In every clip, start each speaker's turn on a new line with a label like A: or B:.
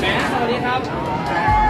A: แหมสวัสดีครับ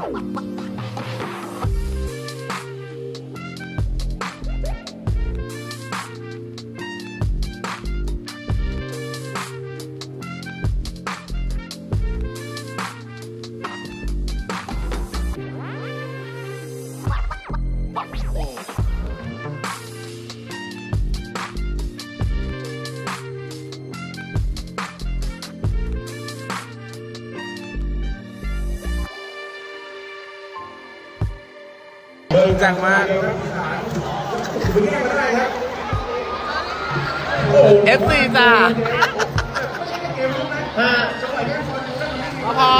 A: What?
B: จริงจังมาก เอ
C: ฟซีจ้าพอ